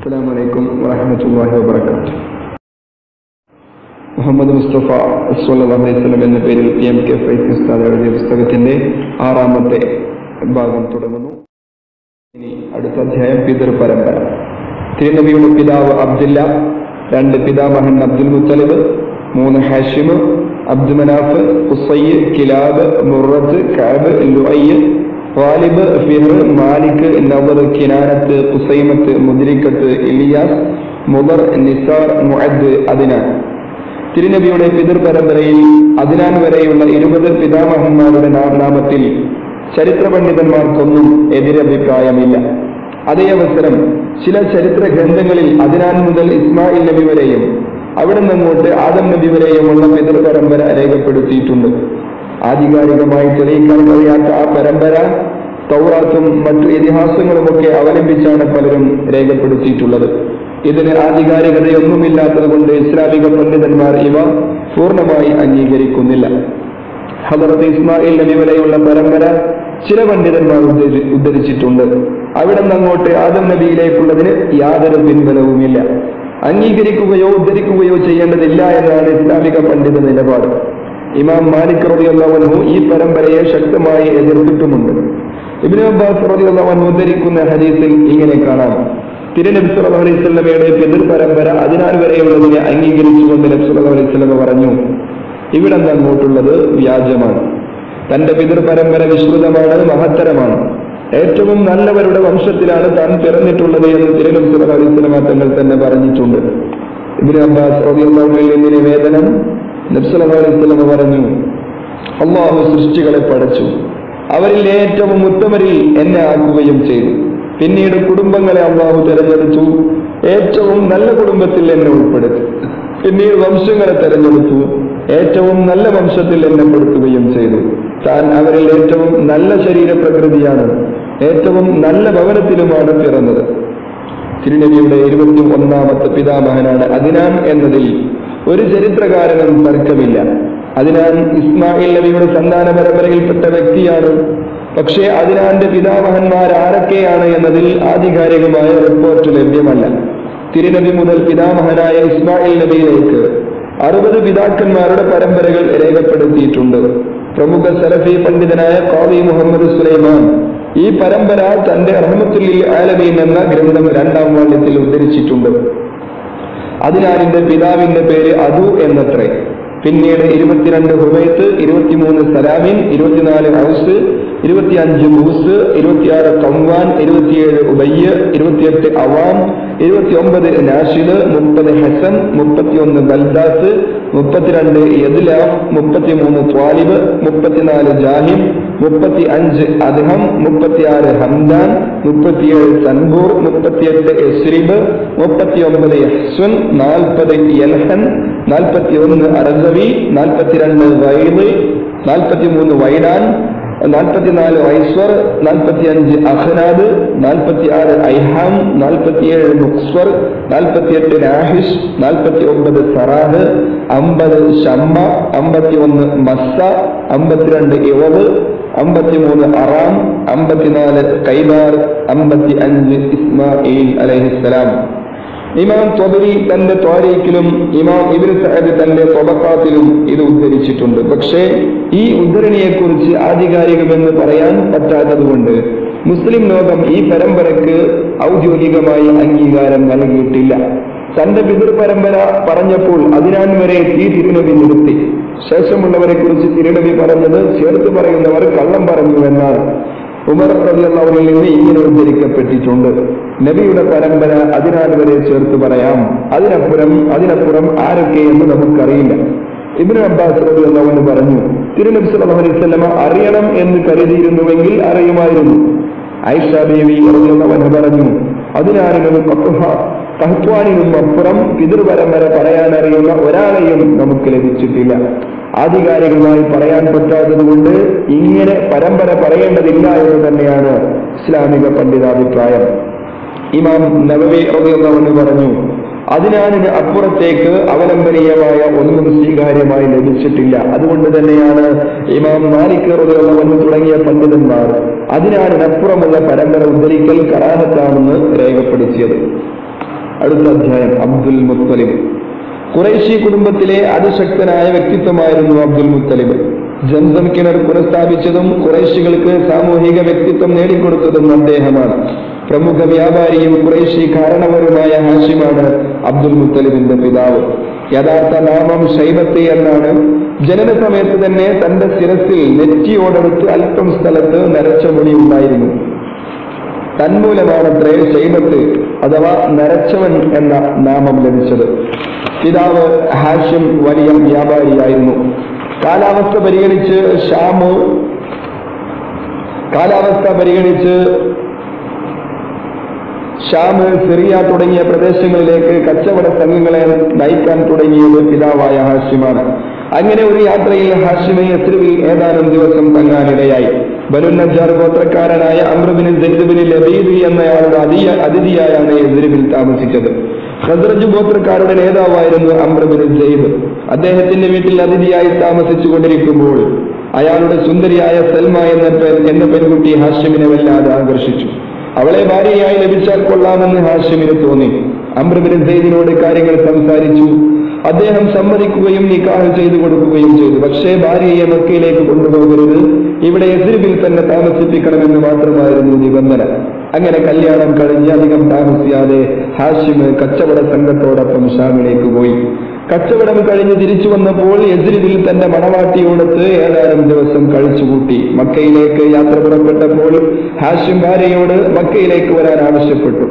السلام عليكم ورحمة الله وبركاته മുഹമ്മദ് മുസ്തഫ സല്ലല്ലാഹു അലൈഹി വസല്ലം എന്ന പേരിൽ പി എം കെ ഫൈസ് ഉസ്താദ് എഴുതിയ പുസ്തകത്തിന്റെ ആറാമത്തെ ഭാഗം തുടങ്ങുന്നു ഇനി അടുത്ത അധ്യായം പിതൃ പരമ്പര തിരുനബിയുടെ പിതാവ് അബ്ദുല്ല രണ്ട് പിതാമഹൻ അബ്ദുൽ മുത്തലിബ് മൂന്ന് Hashim Abdu Manaf Qusayy Kilab Murrah Kab Luayy Ghalib Fihr Malik Nadr Kinanah ഉസൈമത്ത് Mudrikah Ilyas Mudar Nizar Maad Adnan തിരുനബിയുടെ പിതൃ പരമ്പരയിൽ അതിനാൻ വരെയുള്ള ഇരുപത് പിതാമഹന്മാരുടെ നാമത്തിൽ ചരിത്ര പണ്ഡിതന്മാർക്കൊന്നും എതിരഭിപ്രായമില്ല. അതേ അവസരം ചില ചരിത്ര ഗ്രന്ഥങ്ങളിൽ അതിനാൻ മുതൽ ഇസ്മായിൽ നബി വരെയും അവിടെ നിന്നങ്ങോട്ട് ആദം നബി വരെയുമുള്ള പിതൃ പരമ്പര രേഖപ്പെടുത്തിയിട്ടുണ്ട്. ആധികാരികമായി തെളിയിക്കാൻ കഴിയാത്ത ആ പരമ്പര തൗറാത്തും മറ്റു ഇതിഹാസങ്ങളുമൊക്കെ അവലംബിച്ചാണ് പലരും രേഖപ്പെടുത്തിയിട്ടുള്ളത്. ഇതിന് ആധികാരികതയൊന്നുമില്ലാത്തത് കൊണ്ട് ഇസ്ലാമിക പണ്ഡിതന്മാർ ഇവ പൂർണമായി അംഗീകരിക്കുന്നില്ല. ഹദറത്ത് ഇസ്മായിൽ നബി വരെയുള്ള പരമ്പര ചില പണ്ഡിതന്മാർ ഉദ്ധരിച്ചിട്ടുണ്ട്. അവിടെ നിന്ന് അങ്ങോട്ട് ആദം നബിയിലേക്കുള്ളതിന് യാതൊരു പിൻബലവുമില്ല. അംഗീകരിക്കുകയോ ഉദ്ധരിക്കുകയോ ചെയ്യേണ്ടതില്ല എന്നാണ് ഇസ്ലാമിക പണ്ഡിത നിലപാട്. ഇമാം മാലിക് റളിയല്ലാഹു ഈ പരമ്പരയെ ശക്തമായി എതിർത്തിട്ടുമുണ്ട്. ഇബ്നു അബ്ബാസ് റളിയല്ലാഹു ഉദ്ധരിക്കുന്ന ഹദീസിൽ ഇങ്ങനെ കാണാം. തിരുനബി സല്ലല്ലാഹു അലൈഹി വസല്ലമയുടെ പിതൃ പരമ്പര അതിനാൽ വരെയുള്ളതിനെ അംഗീകരിച്ചുകൊണ്ട് നബി സല്ലല്ലാഹു അലൈഹി വസല്ലമ പറഞ്ഞു. ഇവിടെ അങ്ങോട്ടുള്ളത്? വ്യാജമാണ്. തന്റെ പിതൃ പരമ്പര വിശ്രുതമാണ് മഹത്തരമാണ്. ഏറ്റവും നല്ലവരുടെ വംശത്തിലാണ് താൻ പിറന്നിട്ടുള്ളത് എന്ന് തിരുനബി അലൈഹി തങ്ങൾ തന്നെ പറഞ്ഞിട്ടുണ്ട്. ഇബ്നു അബ്ബാസ് റളിയല്ലാഹു അൻഹു എന്ന വസല്ലമ പറഞ്ഞു അള്ളാഹു സൃഷ്ടികളെ പടച്ചു. അവരിൽ ഏറ്റവും ഉത്തമരിൽ എന്നെ ആക്കുകയും ചെയ്തു. പിന്നീട് കുടുംബങ്ങളെ അള്ളാഹു തിരഞ്ഞെടുത്തു. ഏറ്റവും നല്ല കുടുംബത്തിൽ എന്നെ ഉൾപ്പെടുത്തി. പിന്നീട് വംശങ്ങളെ തെരഞ്ഞെടുത്തു. ഏറ്റവും നല്ല വംശത്തിൽ എന്നെ പെടുത്തുകയും ചെയ്തു. താൻ അവരിൽ ഏറ്റവും നല്ല ശരീരപ്രകൃതിയാണ്. ഏറ്റവും നല്ല ഭവനത്തിലുമാണ് പിറന്നത്. തിരുനബിയുടെ ഇരുപത്തി ഒന്നാമത്തെ പിതാമഹനാണ് അതിനാൻ എന്നതിൽ ഒരു ചരിത്രകാരനും തർക്കമില്ല. അതിനാൽ ഇസ്മായിൽ നബിയുടെ സന്താന പരമ്പരയിൽപ്പെട്ട വ്യക്തിയാണ്. പക്ഷേ അതിനാന്റെ പിതാമഹന്മാർ ആരൊക്കെയാണ് എന്നതിൽ ആധികാരികമായ റിപ്പോർട്ട് ലഭ്യമല്ല. തിരുനബി മുതൽ പിതാമഹനായ ഇസ്മായിൽ നബിയിലേക്ക് അറുപത് പിതാക്കന്മാരുടെ പരമ്പരകൾ രേഖപ്പെടുത്തിയിട്ടുണ്ട്. പ്രമുഖ സലഫി പണ്ഡിതനായ കോവി മുഹമ്മദ് സുലൈമാൻ ഈ പരമ്പര തന്റെ റഹ്മത്തുല്ലിൽ ആലമീൻ എന്ന ഗ്രന്ഥം രണ്ടാം വാള്യത്തിൽ ഉദ്ധരിച്ചിട്ടുണ്ട്. അതിനാലിന്റെ പിതാവിന്റെ പേര് അതു എന്നത്രേ. പിന്നീട് ഇരുപത്തിരണ്ട് ഹുബൈത്ത് ഇരുപത്തിമൂന്ന് സലാമിൻ ഇരുപത്തിനാല് ഹൗസ് ഇരുപത്തിയഞ്ച് ബൂസ് ഇരുപത്തിയാറ് കംവാൻ ഇരുപത്തിയേഴ് ഉബയ്യ് ഇരുപത്തിയെട്ട് അവാം ഇരുപത്തിയൊമ്പത് നാഷിദ് മുപ്പത് ഹസൻ മുപ്പത്തിയൊന്ന് ബൽദാസ് മുപ്പത്തിരണ്ട് യദ്ലാം മുപ്പത്തിമൂന്ന് ത്വാലിബ് മുപ്പത്തിനാല് ജാഹിം முப்பத்தி அஞ்சு அதுகம் முப்பத்தி ஆறு ஹம்தான் முப்பத்தி ஏழு தன்பூர் முப்பத்தி எட்டு எஸ்ரிபு முப்பத்தி ஒன்பது எஹ்சுன் நாற்பது எல்ஹன் நாற்பத்தி ஒன்று அரசவி நாற்பத்தி ரெண்டு வயது நாற்பத்தி மூணு வைடான் നാൽപ്പത്തിനാല് ഐസ്വർ നാൽപ്പത്തിയഞ്ച് അഹ്നാദ് നാൽപ്പത്തി ആറ് ഐഹാം നാൽപ്പത്തിയേഴ് മുക്സ്വർ നാൽപ്പത്തിയെട്ട് നാഹിഷ് നാൽപ്പത്തി ഒമ്പത് സറാഹ് അമ്പത് ഷമ്മ അമ്പത്തി ഒന്ന് മസ്സ അമ്പത്തിരണ്ട് ഇവവ് അമ്പത്തിമൂന്ന് അറാം അമ്പത്തിനാല് കൈബാർ അമ്പത്തി അഞ്ച് ഇസ്മായിൽ അലൈഹിസ്സലാം. ഇമാം ചൗധരി തന്റെ ത്വാരീഖിലും ഇമാം ഇബിൻ സഹദ് തന്റെ സ്വബക്കാത്തിലും ഇത് ഉദ്ധരിച്ചിട്ടുണ്ട്. പക്ഷേ ഈ ഉദ്ധരണിയെക്കുറിച്ച് ആധികാരികമെന്ന് പറയാൻ പറ്റാത്തതുകൊണ്ട് മുസ്ലിം ലോകം ഈ പരമ്പരക്ക് ഔദ്യോഗികമായി അംഗീകാരം നൽകിയിട്ടില്ല. തന്റെ പിതൃ പരമ്പര പറഞ്ഞപ്പോൾ അതിനാൽ വരെ ഈ തിരുനബി നിർത്തി. ശേഷമുള്ളവരെ കുറിച്ച് തിരുനബി പറഞ്ഞത് ചേർത്ത് പറയുന്നവർ കള്ളം പറഞ്ഞു എന്നാണ്. ഉമർ നിന്ന് ഇങ്ങനെ ഉദ്ധരിക്കപ്പെട്ടിട്ടുണ്ട്. നബിയുടെ പരമ്പര അതിനാൽ വരെ ചേർത്ത് പറയാം. അതിനപ്പുറം അതിനപ്പുറം ആരൊക്കെ എന്ന് നമുക്കറിയില്ല. ഇബ്നു അബ്ബാസ് റളിയല്ലാഹു പറഞ്ഞു തിരുനബി സല്ലല്ലാഹു അലൈഹി വസല്ലമ അറിയണം എന്ന് കരുതിയിരുന്നുവെങ്കിൽ അറിയുമായിരുന്നു. ഐഷ ബീവി അൻഹ പറഞ്ഞു അതിനാലും കഹ്വാനിനും അപ്പുറം പിതൃപരമ്പര പറയാനറിയുന്ന ഒരാളെയും നമുക്ക് ലഭിച്ചിട്ടില്ല. ആധികാരികമായി പറയാൻ പറ്റാത്തതുകൊണ്ട് ഇങ്ങനെ പരമ്പര പറയേണ്ടതില്ല എന്ന് തന്നെയാണ് ഇസ്ലാമിക പണ്ഡിതാഭിപ്രായം. ഇമാം നബവി റബിയെന്ന് പറഞ്ഞു അതിനാലിന് അപ്പുറത്തേക്ക് അവലംബനീയമായ ഒന്നും സ്വീകാര്യമായി ലഭിച്ചിട്ടില്ല. അതുകൊണ്ട് തന്നെയാണ് ഇമാം മാലിക് റളിയല്ലാഹു തുടങ്ങിയ പണ്ഡിതന്മാർ അതിനാലിനപ്പുറമുള്ള പരമ്പര ഉദ്ധരിക്കൽ കറാഹത്താണെന്ന് രേഖപ്പെടുത്തിയത്. അടുത്ത അധ്യായം അബ്ദുൽ മുത്തലിബ്. ഖുറൈശി കുടുംബത്തിലെ അതിശക്തനായ വ്യക്തിത്വമായിരുന്നു അബ്ദുൽ മുത്തലിബ്. ജംസം കിണർ പുനഃസ്ഥാപിച്ചതും ഖുറൈശികൾക്ക് സാമൂഹിക വ്യക്തിത്വം നേടിക്കൊടുത്തതും അദ്ദേഹമാണ്. പ്രമുഖ വ്യാപാരിയും ഖുറൈശി കാരണവരുമായ ഹാഷിമാണ് അബ്ദുൽ മുത്തലിബിന്റെ പിതാവ്. യഥാർത്ഥ നാമം ഷൈബത്ത് എന്നാണ്. ജനന സമയത്ത് തന്നെ തന്റെ ശിരസിൽ നെറ്റിയോടടുത്ത് അല്പം സ്ഥലത്ത് നരച്ച മുടി ഉണ്ടായിരുന്നു. തന്മൂലമാണത്രേ ഷൈബത്ത് അഥവാ നരച്ചവൻ എന്ന നാമം ലഭിച്ചത്. പിതാവ് ഹാഷിം വലിയ വ്യാപാരിയായിരുന്നു. കാലാവസ്ഥ പരിഗണിച്ച് ഷാമ് കാലാവസ്ഥ പരിഗണിച്ച് ഷാമ് സിറിയ തുടങ്ങിയ പ്രദേശങ്ങളിലേക്ക് കച്ചവട സംഘങ്ങളെ നയിക്കാൻ തുടങ്ങിയത് പിതാവായ ഹാഷിമാണ് അങ്ങനെ ഒരു യാത്രയിൽ ഹാഷിമെ യസ്രുവിൽ ഏതാനും ദിവസം തങ്ങാനിടയായി. ബനുനജാർ ഗോത്രക്കാരനായ അമ്രബിന് ജയ്ദബിന് ലബീദ് എന്നയാളുടെ അതിയ അതിഥിയായാണ് എതിരിവിൽ താമസിച്ചത്. ഹസ്രജ് ഗോത്രക്കാരുടെ നേതാവായിരുന്നു അമ്രബിന് ജയ്ദ്. അദ്ദേഹത്തിന്റെ വീട്ടിൽ അതിഥിയായി താമസിച്ചു കൊണ്ടിരിക്കുമ്പോൾ അയാളുടെ സുന്ദരിയായ സൽമ എന്ന എന്ന പെൺകുട്ടി ഹാഷിമിനെ വല്ലാതെ ആകർഷിച്ചു. അവളെ ഭാര്യയായി ലഭിച്ചാൽ കൊള്ളാമെന്ന് ഹാഷിമിന് തോന്നി. അമ്രബിന് ജയ്ദിനോട് കാര്യങ്ങൾ സംസാരിച്ചു. അദ്ദേഹം സമ്മതിക്കുകയും നിക്കാഹ് ചെയ്തു കൊടുക്കുകയും ചെയ്തു. പക്ഷേ ഭാര്യയെ മക്കയിലേക്ക് കൊണ്ടുപോകരുത്. ഇവിടെ എതിരിവിൽ തന്നെ താമസിപ്പിക്കണമെന്ന് മാത്രമായിരുന്നു നിബന്ധന. അങ്ങനെ കല്യാണം കഴിഞ്ഞ് അധികം താമസിയാതെ ഹാഷിമ് കച്ചവട സംഘത്തോടൊപ്പം ഷാമിലേക്ക് പോയി. കച്ചവടം കഴിഞ്ഞ് തിരിച്ചു വന്നപ്പോൾ എസ്രിബിൽ തന്റെ മണവാട്ടിയോടത്ത് ഏതാനും ദിവസം കഴിച്ചുകൂട്ടി. മക്കയിലേക്ക് യാത്ര പുറപ്പെട്ടപ്പോൾ ഹാഷിം ഭാര്യയോട് മക്കയിലേക്ക് വരാൻ ആവശ്യപ്പെട്ടു.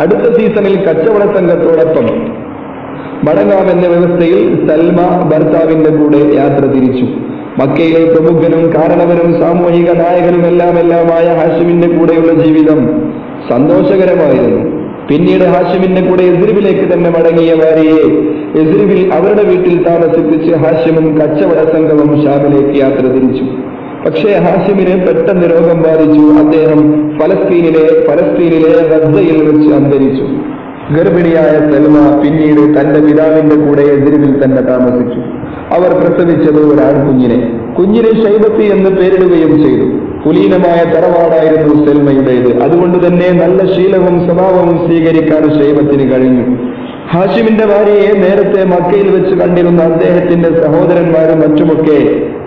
അടുത്ത സീസണിൽ കച്ചവട സംഘത്തോടൊപ്പം മടങ്ങാമെന്ന വ്യവസ്ഥയിൽ സൽമ ഭർത്താവിന്റെ കൂടെ യാത്ര തിരിച്ചു. മക്കയിലെ പ്രമുഖനും കാരണവനും സാമൂഹിക നായകനും എല്ലാം എല്ലാമായ ഹാഷിമിന്റെ കൂടെയുള്ള ജീവിതം സന്തോഷകരമായിരുന്നു. പിന്നീട് ഹാഷിമിന്റെ കൂടെ എസ്രിബിലേക്ക് തന്നെ മടങ്ങിയ വാരിയെ എസ്രിബിൽ അവരുടെ വീട്ടിൽ താമസിപ്പിച്ച് ഹാഷിമും കച്ചവട സംഘവും ഷാമിലേക്ക് യാത്ര തിരിച്ചു. പക്ഷേ ഹാഷിമിന് പെട്ടെന്ന് രോഗം ബാധിച്ചു. അദ്ദേഹം ഫലസ്തീനിലെ ഫലസ്തീനിലെ റദ്ദയിൽ വെച്ച് അന്തരിച്ചു. ഗർഭിണിയായ സൽമ പിന്നീട് തന്റെ പിതാവിന്റെ കൂടെ എതിരിവിൽ തന്നെ താമസിച്ചു. അവർ പ്രസവിച്ചത് ഒരു ആൺകുഞ്ഞിനെ കുഞ്ഞിനെ ഷൈബത്തി എന്ന് പേരിടുകയും ചെയ്തു. കുലീനമായ തറവാടായിരുന്നു സെൽമയുടേത്. അതുകൊണ്ട് തന്നെ നല്ല ശീലവും സ്വഭാവവും സ്വീകരിക്കാൻ ശൈബത്തിന് കഴിഞ്ഞു. ഹാഷിമിന്റെ ഭാര്യയെ നേരത്തെ മക്കയിൽ വെച്ച് കണ്ടിരുന്ന അദ്ദേഹത്തിന്റെ സഹോദരന്മാരും മറ്റുമൊക്കെ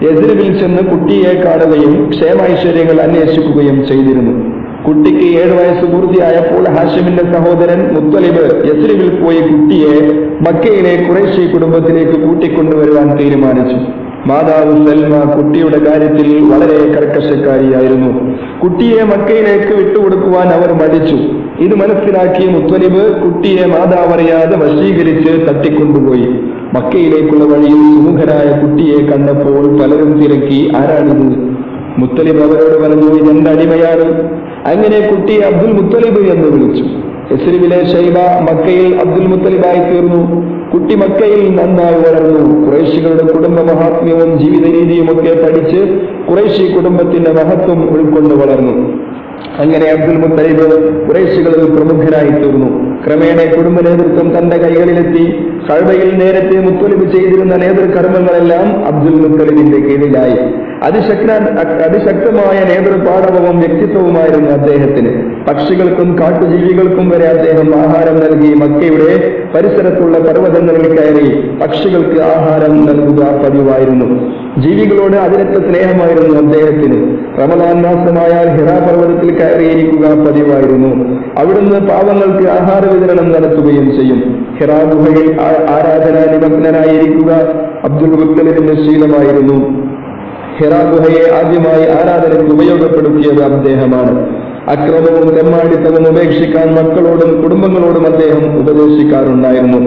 എതിരിവിൽ ചെന്ന് കുട്ടിയെ കാണുകയും ക്ഷേമൈശ്വര്യങ്ങൾ അന്വേഷിക്കുകയും ചെയ്തിരുന്നു. കുട്ടിക്ക് ഏഴ് വയസ്സ് പൂർത്തിയായപ്പോൾ ഹാഷിമിന്റെ സഹോദരൻ മുത്തലിബ് യസ്രിബിൽ പോയി കുട്ടിയെ മക്കയിലെ കുറേശ്ശി കുടുംബത്തിലേക്ക് കൂട്ടിക്കൊണ്ടുവരുവാൻ തീരുമാനിച്ചു. മാതാവ് സൽമ കുട്ടിയുടെ കാര്യത്തിൽ വളരെ കർക്കശക്കാരിയായിരുന്നു. കുട്ടിയെ മക്കയിലേക്ക് വിട്ടുകൊടുക്കുവാൻ അവർ മടിച്ചു. ഇത് മനസ്സിലാക്കിയ മുത്തലിബ് കുട്ടിയെ മാതാവറിയാതെ വശീകരിച്ച് തട്ടിക്കൊണ്ടുപോയി. മക്കയിലേക്കുള്ള വഴിയിൽ സുമുഖരായ കുട്ടിയെ കണ്ടപ്പോൾ പലരും തിരക്കി ആരാണിത്? മുത്തലിബ് അവരോട് പറഞ്ഞു ഇതെന്റെ അടിമയാണ്? അങ്ങനെ കുട്ടി അബ്ദുൽ മുത്തലിബ് എന്ന് വിളിച്ചു. എസ്രിവിലെ ഷൈബ മക്കയിൽ അബ്ദുൽ മുത്തലിബായി തീർന്നു. കുട്ടി മക്കയിൽ നന്നായി വളർന്നു. കുറേശികളുടെ കുടുംബ മഹാത്മ്യവും ജീവിത രീതിയും ഒക്കെ പഠിച്ച് കുറേശി കുടുംബത്തിന്റെ മഹത്വം ഉൾക്കൊണ്ട് വളർന്നു. അങ്ങനെ അബ്ദുൽ മുത്തലിബ് കുറേശികളിൽ പ്രമുഖനായി തീർന്നു. ക്രമേണ കുടുംബ നേതൃത്വം തന്റെ കൈകളിലെത്തി കഴവയിൽ നേരത്തെ മുത്തൊലിപ്പ് ചെയ്തിരുന്ന നേതൃകർമ്മങ്ങളെല്ലാം അബ്ദുൽ മുത്തലിബിന്റെ കീഴിലായി. അതിശക്ത അതിശക്തമായ നേതൃപാടവവും വ്യക്തിത്വവുമായിരുന്നു അദ്ദേഹത്തിന്. പക്ഷികൾക്കും കാട്ടുജീവികൾക്കും വരെ അദ്ദേഹം ആഹാരം നൽകി മക്കയുടെ പരിസരത്തുള്ള പർവതങ്ങളിൽ കയറി പക്ഷികൾക്ക് ആഹാരം നൽകുക പതിവായിരുന്നു. ജീവികളോട് അതിരത്ത സ്നേഹമായിരുന്നു അദ്ദേഹത്തിന്. റമദാൻ മാസമായാൽ ഹിറാ പർവതത്തിൽ കയറിയിരിക്കുക പതിവായിരുന്നു. അവിടുന്ന് പാവങ്ങൾക്ക് ആഹാര വിതരണം നടത്തുകയും ചെയ്യും. ഹിറാ ഗുഹയിൽ ആരാധനാ നിമഗ്നനായിരിക്കുക അബ്ദുൽ മുത്തലിബിന്റെ ശീലമായിരുന്നു. ഹിറാ ഗുഹയെ ആദ്യമായി ആരാധനയ്ക്ക് ഉപയോഗപ്പെടുത്തിയത് അദ്ദേഹമാണ്. അക്രമവും തെമ്മാടിത്തവും ഉപേക്ഷിക്കാൻ മക്കളോടും കുടുംബങ്ങളോടും അദ്ദേഹം ഉപദേശിക്കാറുണ്ടായിരുന്നു.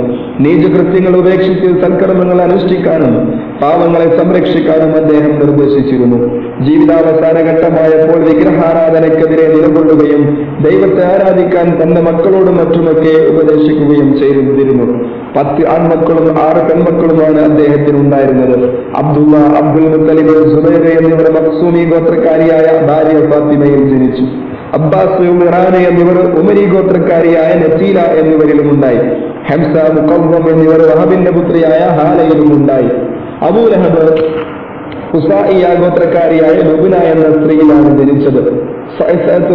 നീചകൃത്യങ്ങൾ ഉപേക്ഷിച്ച് സൽക്കർമ്മങ്ങൾ അനുഷ്ഠിക്കാനും പാവങ്ങളെ സംരക്ഷിക്കാനും അദ്ദേഹം നിർദ്ദേശിച്ചിരുന്നു. ജീവിതാവസാന ഘട്ടമായപ്പോൾ വിഗ്രഹാരാധനയ്ക്കെതിരെ നിലകൊള്ളുകയും ദൈവത്തെ ആരാധിക്കാൻ തന്റെ മക്കളോടും മറ്റുമൊക്കെ ഉപദേശിക്കുകയും ചെയ്തിരുന്നു. പത്ത് ആൺമക്കളും ആറ് പെൺമക്കളുമാണ് അദ്ദേഹത്തിന് ഉണ്ടായിരുന്നത് അബ്ദുള്ള അബ്ദുൽ മുത്തലിബ് സുബൈർ എന്നിവരുടെ മക്സൂമി ഗോത്രക്കാരിയായ ഭാര്യ ഫാത്തിമയിൽ ജനിച്ചു. അബ്ബാസ് ഇറാന എന്നിവർ ഉമരി ഗോത്രക്കാരിയായ നസീല എന്നിവരിലും ഉണ്ടായി ഹംസ മുഖം എന്നിവർ വഹബിന്റെ പുത്രിയായ ഹാലയിലും ഉണ്ടായി അബൂലഹബ് ഹുസായിയ ഗോത്രക്കാരിയായ ലുബുന എന്ന സ്ത്രീയിലാണ് ജനിച്ചത്.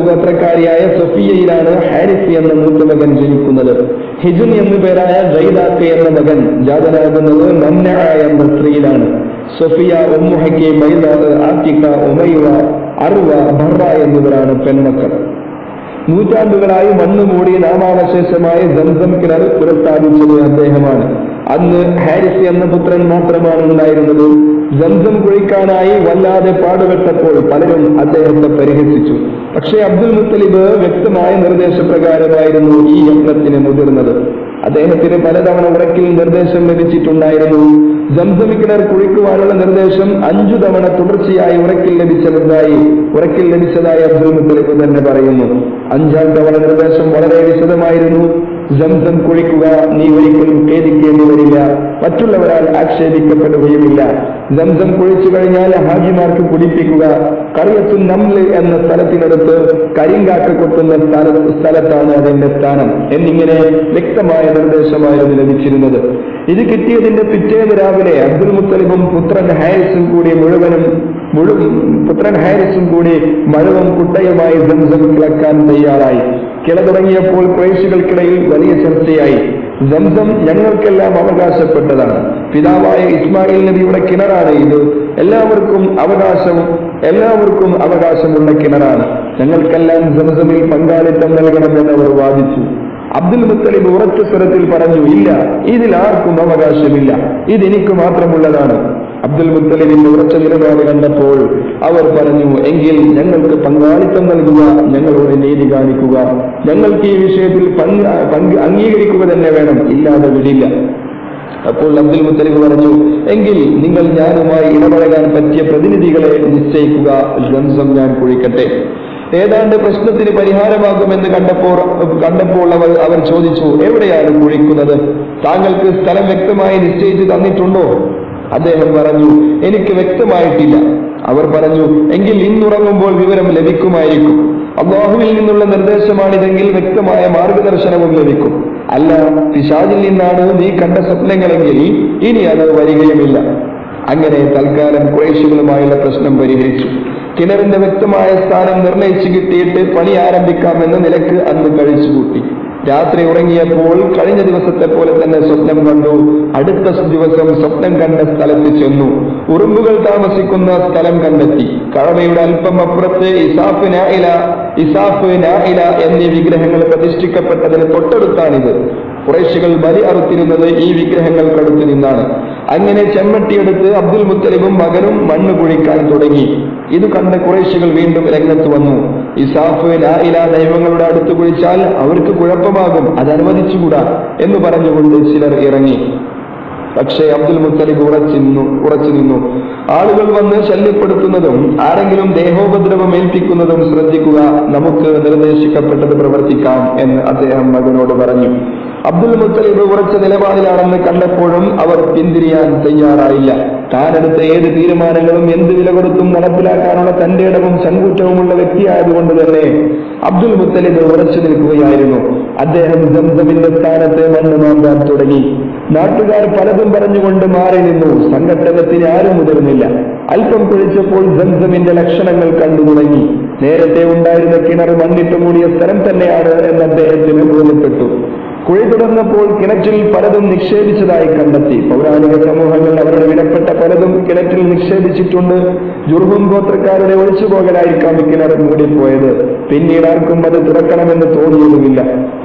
ഗോത്രക്കാരിയായ സഫിയയിലാണ് ഹാരിസ് എന്ന മൂത്ത മകൻ ജനിക്കുന്നത്. ഹിജുൻ എന്നു പേരായ ജൈദാക്ക് എന്ന മകൻ ജാതനാകുന്നത് നന്ന എന്ന സ്ത്രീയിലാണ്. സഫിയ ഉമ്മുഹയ്ക്ക് മൈദാദ് ആത്തിക ഉമൈവ അർവ ബർറ എന്നിവരാണ് പെൺമക്കൾ. നൂറ്റാണ്ടുകളായി മണ്ണ് മൂടി നാമാവശേഷമായ ദന്തം കിണർ പുരസ്ഥാപിച്ചത് അദ്ദേഹമാണ്. അന്ന് ഹാരിസ് എന്ന പുത്രൻ മാത്രമാണ് ഉണ്ടായിരുന്നത്. ദന്തം കുഴിക്കാനായി വല്ലാതെ പാടുപെട്ടപ്പോൾ പലരും അദ്ദേഹത്തെ പരിഹസിച്ചു. പക്ഷേ അബ്ദുൽ മുത്തലിബ് വ്യക്തമായ നിർദ്ദേശപ്രകാരമായിരുന്നു ഈ യജ്ഞത്തിന് മുതിർന്നത്. അദ്ദേഹത്തിന് പലതവണ ഉറക്കിൽ നിർദ്ദേശം ലഭിച്ചിട്ടുണ്ടായിരുന്നു. സംസം കിണർ കുഴിക്കുവാനുള്ള നിർദ്ദേശം അഞ്ചു തവണ തുടർച്ചയായി ഉറക്കിൽ ലഭിച്ചതായി ഉറക്കിൽ ലഭിച്ചതായി അബ്ദുൽ മുത്തലിഫ് തന്നെ പറയുന്നു. അഞ്ചാം തവണ നിർദ്ദേശം വളരെ വിശദമായിരുന്നു. സംസം കുഴിക്കുക നീ ഒരിക്കലും ഖേദിക്കേണ്ടി വരില്ല. മറ്റുള്ളവരാൽ ആക്ഷേപിക്കപ്പെടുകയുമില്ല. ജന്തം കുഴിച്ചു കഴിഞ്ഞാൽ ഹാജിമാർക്ക് കുടിപ്പിക്കുക. കറിയത്തു നമ്മൾ എന്ന സ്ഥലത്തിനടുത്ത് കരിങ്കാക്ക കൊട്ടുന്ന സ്ഥല സ്ഥലത്താണ് അതിന്റെ സ്ഥാനം എന്നിങ്ങനെ വ്യക്തമായ നിർദ്ദേശമായിരുന്നു ലഭിച്ചിരുന്നത്. ഇത് കിട്ടിയതിന്റെ പിറ്റേന്ന് രാവിലെ അബ്ദുൽ മുത്തലിബും പുത്രൻ ഹാരിസും കൂടി മുഴുവനും മുഴുവൻ പുത്രൻ ഹാരിസും കൂടി മഴവും കുട്ടയുമായി സംസം കിളക്കാൻ തയ്യാറായി. കിള തുടങ്ങിയപ്പോൾ കുറേശികൾക്കിടയിൽ വലിയ ചർച്ചയായി. സംസം ഞങ്ങൾക്കെല്ലാം അവകാശപ്പെട്ടതാണ്. പിതാവായ ഇസ്മായിൽ നബിയുടെ കിണറാണ് ഇത്. എല്ലാവർക്കും അവകാശം എല്ലാവർക്കും അവകാശമുള്ള കിണറാണ്. ഞങ്ങൾക്കെല്ലാം സംസമിൽ പങ്കാളിത്തം നൽകണമെന്ന് അവർ വാദിച്ചു. അബ്ദുൽ മുത്തലിബ് ഉറച്ച സ്വരത്തിൽ പറഞ്ഞു ഇല്ല ഇതിൽ ആർക്കും അവകാശമില്ല. ഇതെനിക്ക് മാത്രമുള്ളതാണ്. അബ്ദുൽ മുത്തലിബിന്റെ ഉറച്ച നിലപാട് കണ്ടപ്പോൾ അവർ പറഞ്ഞു എങ്കിൽ ഞങ്ങൾക്ക് പങ്കാളിത്തം നൽകുക ഞങ്ങളോട് നീതി കാണിക്കുക. ഞങ്ങൾക്ക് ഈ വിഷയത്തിൽ അംഗീകരിക്കുക തന്നെ വേണം ഇല്ലാതെ വിടില്ല. അപ്പോൾ അബ്ദുൽ മുത്തലിബ് പറഞ്ഞു എങ്കിൽ നിങ്ങൾ ഞാനുമായി ഇടപഴകാൻ പറ്റിയ പ്രതിനിധികളെ നിശ്ചയിക്കുക സംസം ഞാൻ കുഴിക്കട്ടെ. ഏതാണ്ട് പ്രശ്നത്തിന് പരിഹാരമാകുമെന്ന് കണ്ടപ്പോൾ കണ്ടപ്പോൾ അവർ അവർ ചോദിച്ചു എവിടെയാണ് കുഴിക്കുന്നത്? താങ്കൾക്ക് സ്ഥലം വ്യക്തമായി നിശ്ചയിച്ച് തന്നിട്ടുണ്ടോ? അദ്ദേഹം പറഞ്ഞു എനിക്ക് വ്യക്തമായിട്ടില്ല. അവർ പറഞ്ഞു എങ്കിൽ ഇന്നുറങ്ങുമ്പോൾ വിവരം ലഭിക്കുമായിരിക്കും. അള്ളാഹുവിൽ നിന്നുള്ള നിർദ്ദേശമാണിതെങ്കിൽ വ്യക്തമായ മാർഗദർശനവും ലഭിക്കും. അല്ല പിശാജിൽ നിന്നാണ് നീ കണ്ട സ്വപ്നങ്ങളെങ്കിൽ ഇനി അത് വരികയുമില്ല. അങ്ങനെ തൽക്കാലം കുറേശികളുമായുള്ള പ്രശ്നം പരിഹരിച്ചു. കിണറിന്റെ വ്യക്തമായ സ്ഥാനം നിർണയിച്ചു കിട്ടിയിട്ട് പണി ആരംഭിക്കാമെന്ന നിലയ്ക്ക് അന്ന് കഴിച്ചുകൂട്ടി. രാത്രി ഉറങ്ങിയപ്പോൾ കഴിഞ്ഞ ദിവസത്തെ പോലെ തന്നെ സ്വപ്നം കണ്ടു. അടുത്ത ദിവസം സ്വപ്നം കണ്ട സ്ഥലത്ത് ചെന്നു. ഉറുമ്പുകൾ താമസിക്കുന്ന സ്ഥലം കണ്ടെത്തി. കഴവയുടെ അല്പം അപ്പുറത്ത് ഇസാഫ് നായില ഇസാഫ് നായില എന്നീ വിഗ്രഹങ്ങൾ പ്രതിഷ്ഠിക്കപ്പെട്ടതിന് തൊട്ടടുത്താണിത്. കുറേശികൾ ബലി അറുത്തിരുന്നത് ഈ വിഗ്രഹങ്ങൾക്കടുത്ത് നിന്നാണ്. അങ്ങനെ ചെമ്മട്ടിയെടുത്ത് അബ്ദുൽ മുത്തലിബും മകനും മണ്ണ് കുഴിക്കാൻ തുടങ്ങി. ഇത് കണ്ട കുറേശികൾ വീണ്ടും രംഗത്ത് വന്നു. ഇസാഫ് ലായില ദൈവങ്ങളുടെ അടുത്ത് കുഴിച്ചാൽ അവർക്ക് കുഴപ്പമാകും. അത് അനുവദിച്ചുകൂടാ എന്ന് പറഞ്ഞുകൊണ്ട് ചിലർ ഇറങ്ങി. പക്ഷേ അബ്ദുൽ മുത്തലിബ് ഉറച്ചിരുന്നു ഉറച്ചു നിന്നു. ആളുകൾ വന്ന് ശല്യപ്പെടുത്തുന്നതും ആരെങ്കിലും ദേഹോപദ്രവം ഏൽപ്പിക്കുന്നതും ശ്രദ്ധിക്കുക. നമുക്ക് നിർദ്ദേശിക്കപ്പെട്ടത് പ്രവർത്തിക്കാം എന്ന് അദ്ദേഹം മകനോട് പറഞ്ഞു. അബ്ദുൽ മുത്തലിബ് ഉറച്ച നിലപാടിലാണെന്ന് കണ്ടപ്പോഴും അവർ പിന്തിരിയാൻ തയ്യാറായില്ല. താനെടുത്ത ഏത് തീരുമാനങ്ങളും എന്ത് വില കൊടുത്തും നടപ്പിലാക്കാനുള്ള തന്റെ ഇടവും ചങ്കൂറ്റവുമുള്ള വ്യക്തിയായതുകൊണ്ട് തന്നെ അബ്ദുൽ മുത്തലിബ് ഉറച്ചു നിൽക്കുകയായിരുന്നു. അദ്ദേഹം ജംസമിന്റെ സ്ഥാനത്ത് മണ്ണ് നോക്കാൻ തുടങ്ങി. നാട്ടുകാർ പലതും പറഞ്ഞുകൊണ്ട് മാറി നിന്നു. സംഘട്ടനത്തിന് ആരും മുതിർന്നില്ല. അല്പം കുഴിച്ചപ്പോൾ ജംസമിന്റെ ലക്ഷണങ്ങൾ കണ്ടു തുടങ്ങി. നേരത്തെ ഉണ്ടായിരുന്ന കിണർ മണ്ണിട്ട് മൂടിയ സ്ഥലം തന്നെയാണ് എന്ന് അദ്ദേഹത്തിന് ബോധ്യപ്പെട്ടു കുഴി തുടർന്നപ്പോൾ കിണറ്റിൽ പലതും നിക്ഷേപിച്ചതായി കണ്ടെത്തി. പൗരാണിക സമൂഹങ്ങൾ അവരുടെ വിലപ്പെട്ട പലതും കിണറ്റിൽ നിക്ഷേപിച്ചിട്ടുണ്ട്. ജുർഹും ഗോത്രക്കാരുടെ ഒഴിച്ചുപോകലായിരിക്കാം കിണർ മൂടിപ്പോയത്. പിന്നീട് ആർക്കും അത് തുറക്കണമെന്ന് തോന്നിയതുമില്ല.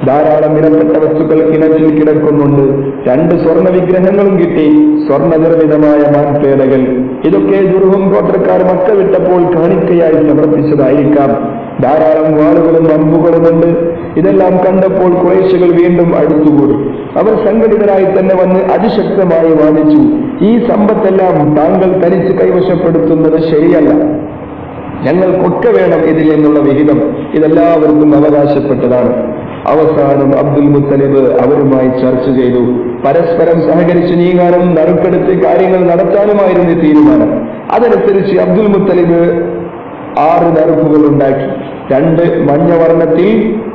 ധാരാളം വിലപ്പെട്ട വസ്തുക്കൾ കിണറ്റിൽ കിടക്കുന്നുണ്ട്. രണ്ട് സ്വർണ വിഗ്രഹങ്ങളും കിട്ടി. സ്വർണ നിർമ്മിതമായ ഇതൊക്കെ ജുർഹും ഗോത്രക്കാർ മക്ക വിട്ടപ്പോൾ കാണിക്കയായി സമർപ്പിച്ചതായിരിക്കാം. ധാരാളം വാളുകളും അമ്പുകളുമുണ്ട് ഇതെല്ലാം കണ്ടപ്പോൾ കുറേശ്ശകൾ വീണ്ടും അടുത്തുകൂടി. അവർ സംഘടിതരായി തന്നെ വന്ന് അതിശക്തമായി വാദിച്ചു. ഈ സമ്പത്തെല്ലാം താങ്കൾ തനിച്ച് കൈവശപ്പെടുത്തുന്നത് ശരിയല്ല. ഞങ്ങൾക്കൊക്കെ വേണം ഇതിൽ നിന്നുള്ള വിഹിതം. ഇതെല്ലാവർക്കും അവകാശപ്പെട്ടതാണ്. അവസാനം അബ്ദുൽ മുത്തലിബ് അവരുമായി ചർച്ച ചെയ്തു. പരസ്പരം സഹകരിച്ച് നീങ്ങാനും നറുക്കെടുത്ത് കാര്യങ്ങൾ നടത്താനുമായിരുന്നു തീരുമാനം. അതനുസരിച്ച് അബ്ദുൽ മുത്തലിബ് ആറ് നറുക്കുകൾ ഉണ്ടാക്കി. രണ്ട് മഞ്ഞവർണത്തിൽ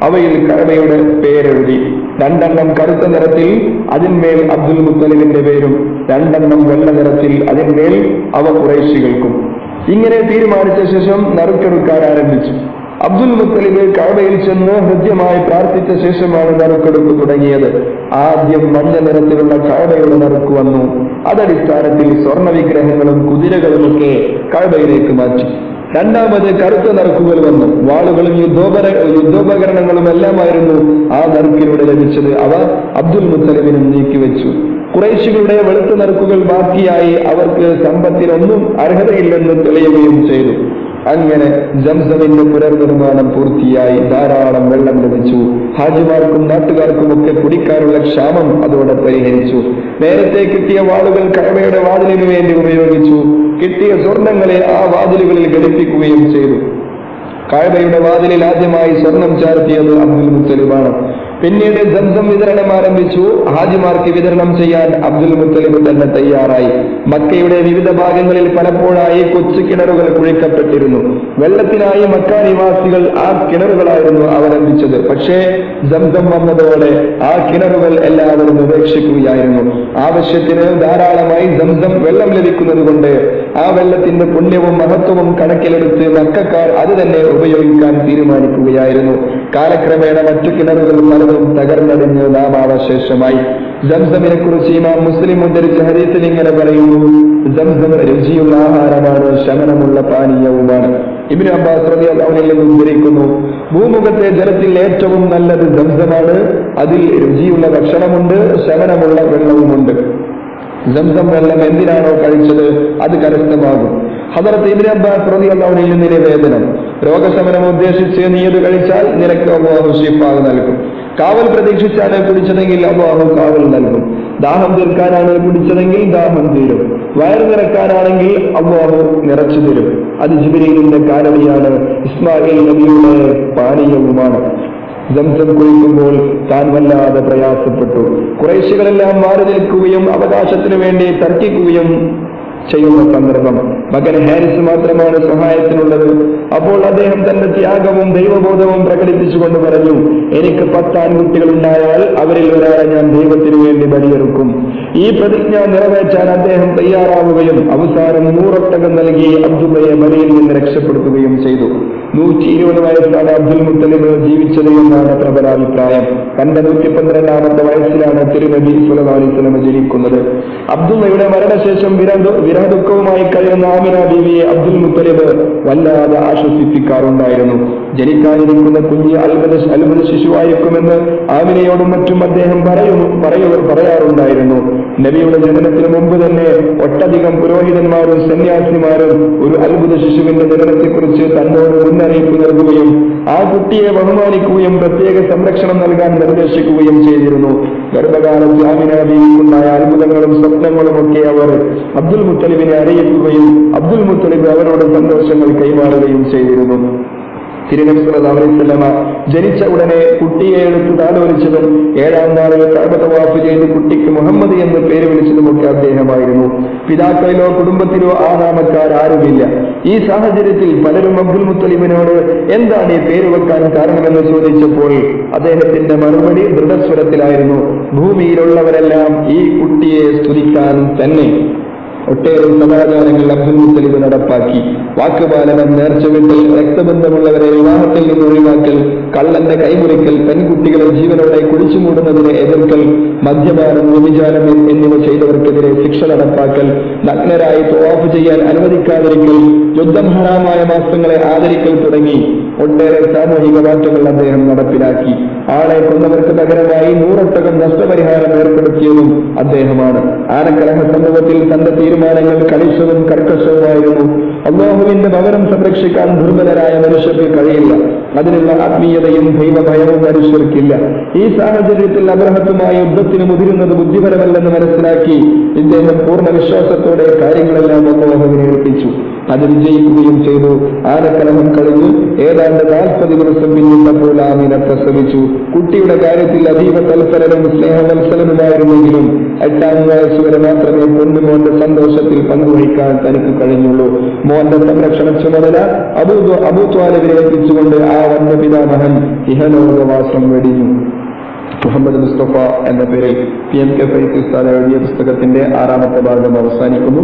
അവയിൽ കഴവയുടെ പേരെഴുതി. രണ്ടെണ്ണം കറുത്ത നിറത്തിൽ അതിന്മേൽ അബ്ദുൽ മുത്തലിബിന്റെ പേരും. രണ്ടെണ്ണം വെള്ള നിറത്തിൽ അതിന്മേൽ അവ കുറേശികൾക്കും. ഇങ്ങനെ തീരുമാനിച്ച ശേഷം നറുക്കെടുക്കാൻ ആരംഭിച്ചു. അബ്ദുൽ മുത്തലിബ് കഅബയിൽ ചെന്ന് ഹൃദ്യമായി പ്രാർത്ഥിച്ച ശേഷമാണ് നറുക്കെടുപ്പ് തുടങ്ങിയത്. ആദ്യം മഞ്ഞ നിറത്തിലുള്ള കഅബയുടെ നറുക്ക് വന്നു. അതടിസ്ഥാനത്തിൽ സ്വർണ വിഗ്രഹങ്ങളും കുതിരകളുമൊക്കെ കഅബയിലേക്ക് മാറ്റി. രണ്ടാമത് കറുത്ത നറുക്കുകൾ വന്നു. വാളുകളും യുദ്ധോപര യുദ്ധോപകരണങ്ങളും എല്ലാമായിരുന്നു ആ നറുക്കിലൂടെ ലഭിച്ചത്. അവ അബ്ദുൽ മുത്തലിബിനും നീക്കിവെച്ചു കുറേശികളുടെ വെളുത്ത നറുക്കുകൾ ബാക്കിയായി അവർക്ക് സമ്പത്തിനൊന്നും അർഹതയില്ലെന്ന് തെളിയുകയും ചെയ്തു. അങ്ങനെ ജംസമിന്റെ പുനർനിർമ്മാണം പൂർത്തിയായി ധാരാളം വെള്ളം ലഭിച്ചു. ഹാജിമാർക്കും നാട്ടുകാർക്കും ഒക്കെ കുടിക്കാനുള്ള ക്ഷാമം അതോടെ പരിഹരിച്ചു. നേരത്തെ കിട്ടിയ വാളുകൾ കഴവയുടെ വാതിലിനു വേണ്ടി ഉപയോഗിച്ചു. കിട്ടിയ സ്വർണങ്ങളെ ആ വാതിലുകളിൽ ഘടിപ്പിക്കുകയും ചെയ്തു. കാഴ്ബയുടെ വാതിലിൽ ആദ്യമായി സ്വർണം ചാർത്തിയത് അബ്ദുൽ മുത്തലിബാണ്. പിന്നീട് ഗന്ധം വിതരണം ആരംഭിച്ചു. ഹാജിമാർക്ക് വിതരണം ചെയ്യാൻ അബ്ദുൽ മുത്തലിബ് തന്നെ തയ്യാറായി. മക്കയുടെ വിവിധ ഭാഗങ്ങളിൽ പലപ്പോഴായി കൊച്ചു കിണറുകൾ കുഴിക്കപ്പെട്ടിരുന്നു. വെള്ളത്തിനായി മക്ക നിവാസികൾ ആ കിണറുകളായിരുന്നു അവലംബിച്ചത്. പക്ഷേ സംസം വന്നതോടെ ആ കിണറുകൾ എല്ലാവരും ഉപേക്ഷിക്കുകയായിരുന്നു. ആവശ്യത്തിന് ധാരാളമായി സംസം വെള്ളം ലഭിക്കുന്നത് കൊണ്ട് ആ വെള്ളത്തിന്റെ പുണ്യവും മഹത്വവും കണക്കിലെടുത്ത് മക്കാർ അത് തന്നെ ഉപയോഗിക്കാൻ തീരുമാനിക്കുകയായിരുന്നു. കാലക്രമേണ മറ്റു കിണറുകൾ പലതും തകർന്നടിഞ്ഞ് നാം നാമാവശേഷമായി ജംസമിനെ കുറിച്ച് ഇമാം മുസ്ലിം ഉദ്ധരിച്ച ഹരീത്തിൽ ഇങ്ങനെ പറയുന്നു ജംസം രുചിയുള്ള ആഹാരമാണ് ശമനമുള്ള പാനീയവുമാണ്. ഇബിന് അബ്ബാസ് റബി അള്ളാഹുവിൽ നിന്ന് ഉദ്ധരിക്കുന്നു ഭൂമുഖത്തെ ജലത്തിൽ ഏറ്റവും നല്ലത് ജംസമാണ് അതിൽ രുചിയുള്ള ഭക്ഷണമുണ്ട് ശമനമുള്ള വെള്ളവുമുണ്ട്. ജംസം വെള്ളം എന്തിനാണോ കഴിച്ചത്? അത് കരസ്ഥമാകും. ഹദറത്ത് ഇബ്നു അബ്ബാസ് റളിയല്ലാഹു അൻഹു നിവേദനം രോഗശമനം ഉദ്ദേശിച്ച് നീ ഇത് കഴിച്ചാൽ നിനക്ക് അള്ളാഹു ഷിഫാവ് നൽകും. കാവൽ പ്രതീക്ഷിച്ചാണ് കുടിച്ചതെങ്കിൽ അള്ളാഹു കാവൽ നൽകും. ദാഹം തീർക്കാനാണ് കുടിച്ചതെങ്കിൽ ദാഹം തീരും. വയർ നിറക്കാനാണെങ്കിൽ അള്ളാഹു നിറച്ചു തരും. അത് ജിബിരിയിലിന്റെ കാലടിയാണ്. ഇസ്മായിൽ നബിയുടെ പാനീയവുമാണ്. ജംസം കുഴിക്കുമ്പോൾ താൻ വല്ലാതെ പ്രയാസപ്പെട്ടു. കുറേശികളെല്ലാം മാറി നിൽക്കുകയും അവകാശത്തിനു വേണ്ടി തർക്കിക്കുകയും ചെയ്യുന്ന സന്ദർഭം. മകൻ ഹാരിസ് മാത്രമാണ് സഹായത്തിനുള്ളത്. അപ്പോൾ അദ്ദേഹം തന്റെ ത്യാഗവും ദൈവബോധവും പ്രകടിപ്പിച്ചുകൊണ്ട് പറഞ്ഞു എനിക്ക് പത്ത് ആൺകുട്ടികൾ ഉണ്ടായാൽ അവരിൽ ഒരാളെ ഞാൻ ദൈവത്തിനു വേണ്ടി ബലിയെടുക്കും ഈ പ്രതിജ്ഞ നിറവേറ്റാൻ അദ്ദേഹം തയ്യാറാവുകയും അവസാനം നൂറൊട്ടകം നൽകി അബ്ദുബയെ ബലിയിൽ നിന്ന് രക്ഷപ്പെടുത്തുകയും ചെയ്തു. നൂറ്റി ഇരുപത് വയസ്സാണ് അബ്ദുൽ മുത്തലിബ് ജീവിച്ചത് എന്നാണ് പ്രബലാഭിപ്രായം. തന്റെ നൂറ്റി പന്ത്രണ്ടാമത്തെ വയസ്സിലാണ് തിരുനബി സുലഭാലിസ്ലമ ജനിക്കുന്നത്. അബ്ദുള്ളയുടെ മരണശേഷം വിരഹ വിരഹദുഃഖവുമായി കഴിയുന്ന ആമിന ബീവിയെ അബ്ദുൽ മുത്തലിബ് വല്ലാതെ ആശ്വസിപ്പിക്കാറുണ്ടായിരുന്നു. ജനിക്കാനിരിക്കുന്ന കുഞ്ഞ് അത്ഭുത അത്ഭുത ശിശുവായിരിക്കുമെന്ന് ആമിനയോടും മറ്റും അദ്ദേഹം പറയുന്നു പറയുക പറയാറുണ്ടായിരുന്നു. നബിയുടെ ജനനത്തിന് മുമ്പ് തന്നെ ഒട്ടധികം പുരോഹിതന്മാരും സന്യാസിമാരും ഒരു അത്ഭുത ശിശുവിന്റെ ജനനത്തെക്കുറിച്ച് തന്നോട് മുന്നറിയിപ്പ് നൽകുകയും ആ കുട്ടിയെ ബഹുമാനിക്കുകയും പ്രത്യേക സംരക്ഷണം നൽകാൻ നിർദ്ദേശിക്കുകയും ചെയ്തിരുന്നു. ഗർഭകാലത്ത് ആമിന ബീവിക്കുണ്ടായ അത്ഭുതങ്ങളും സ്വപ്നങ്ങളും ഒക്കെ അവർ അബ്ദുൽ മുത്തലിബിനെ അറിയിക്കുകയും അബ്ദുൽ മുത്തലിബ് അവരോട് സന്തോഷങ്ങൾ കൈമാറുകയും ചെയ്തിരുന്നു. തിരുനബിസ്വലമ ജനിച്ച ഉടനെ കുട്ടിയെ എടുത്ത് താലോലിച്ചതും ഏഴാം നാളിൽ കഴബത്തവാഫ് ചെയ്ത് കുട്ടിക്ക് മുഹമ്മദ് എന്ന് പേര് വിളിച്ചതുമൊക്കെ അദ്ദേഹമായിരുന്നു. പിതാക്കളിലോ കുടുംബത്തിലോ ആ നാമക്കാർ ആരുമില്ല. ഈ സാഹചര്യത്തിൽ പലരും അബ്ദുൽ മുത്തലിമിനോട് എന്താണ് ഈ പേര് വെക്കാൻ കാരണമെന്ന് ചോദിച്ചപ്പോൾ അദ്ദേഹത്തിന്റെ മറുപടി ദൃഢസ്വരത്തിലായിരുന്നു. ഭൂമിയിലുള്ളവരെല്ലാം ഈ കുട്ടിയെ സ്തുതിക്കാൻ തന്നെ. ഒട്ടേറെ സമാചാരങ്ങൾ അബ്ദുൽ നടപ്പാക്കി. വാക്കുപാലനം നേർച്ചവിട്ടൽ രക്തബന്ധമുള്ളവരെ വിവാഹത്തിൽ നിന്ന് ഒഴിവാക്കൽ കള്ളന്റെ കൈമുറിക്കൽ പെൺകുട്ടികളെ ജീവനോടെ കുടിച്ചു മൂടുന്നതിനെ എതിർക്കൽ മദ്യപാനം വ്യഭിചാരം എന്നിവ ചെയ്തവർക്കെതിരെ ശിക്ഷ നടപ്പാക്കൽ നഗ്നരായി തോഫ് ചെയ്യാൻ അനുവദിക്കാതിരിക്കൽ യുദ്ധം ഹറാമായ മാസങ്ങളെ ആദരിക്കൽ തുടങ്ങി. ഒട്ടേറെ സാമൂഹിക മാറ്റങ്ങൾ അദ്ദേഹം നടപ്പിലാക്കി. ആളെ കൊന്നവർക്ക് പകരമായി നൂറൊട്ടകം നഷ്ടപരിഹാരം ഏർപ്പെടുത്തിയതും അദ്ദേഹമാണ്. ആനക്കലഹ സമൂഹത്തിൽ തന്റെ തീരുമാനങ്ങൾ കണിച്ചതും കർക്കശവുമായിരുന്നു. അള്ളാഹുവിന്റെ ഭവനം സംരക്ഷിക്കാൻ ദുർബലരായ മനുഷ്യർക്ക് കഴിയില്ല. അതിനുള്ള ആത്മീയതയും ദൈവഭയവും മനുഷ്യർക്കില്ല. ഈ സാഹചര്യത്തിൽ അബ്രഹത്തുമായി യുദ്ധത്തിന് മുതിരുന്നത് ബുദ്ധിപരമല്ലെന്ന് മനസ്സിലാക്കി ഇദ്ദേഹം പൂർണ വിശ്വാസത്തോടെ കാര്യങ്ങളെല്ലാം അള്ളാഹുവിനെ ഏൽപ്പിച്ചു. അത് വിജയിക്കുകയും ചെയ്തു. ആനക്കലഹം കഴിഞ്ഞു ഏതാണ്ട് നാൽപ്പത് ദിവസം പിന്നിട്ടപ്പോൾ ആമീന പ്രസവിച്ചു. കുട്ടിയുടെ കാര്യത്തിൽ അതീവ തൽപരനും സ്നേഹവത്സരനുമായിരുന്നെങ്കിലും എട്ടാം വയസ്സ് വരെ മാത്രമേ പൊന്നുമോന്റെ സന്തോഷത്തിൽ പങ്കുവഹിക്കാൻ തനിക്ക് കഴിഞ്ഞുള്ളൂ. മോന്റെ സംരക്ഷണ ചുമതല അബൂ അബൂത്വാലവിനെ ഏൽപ്പിച്ചുകൊണ്ട് ആ വന്ന പിതാമഹൻ ഇഹലോകവാസം വെടിഞ്ഞു. മുഹമ്മദ് മുസ്തഫ എന്ന പേരിൽ പി എം കെ ഫൈസ് എഴുതിയ പുസ്തകത്തിന്റെ ആറാമത്തെ ഭാഗം അവസാനിക്കുന്നു.